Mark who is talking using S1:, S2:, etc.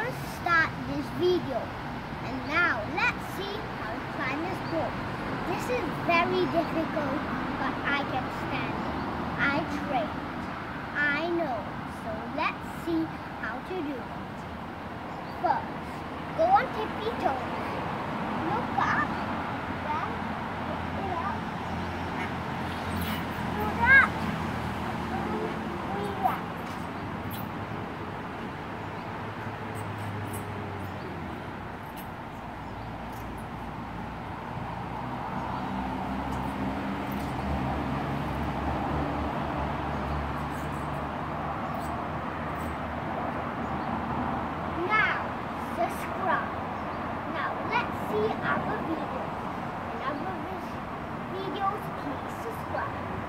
S1: to start this video. And now let's see how to climb this pole. This is very difficult, but I can stand it. I trained. I know. So let's see how to do it. First, go on tippy toes. see other videos and other videos, please subscribe.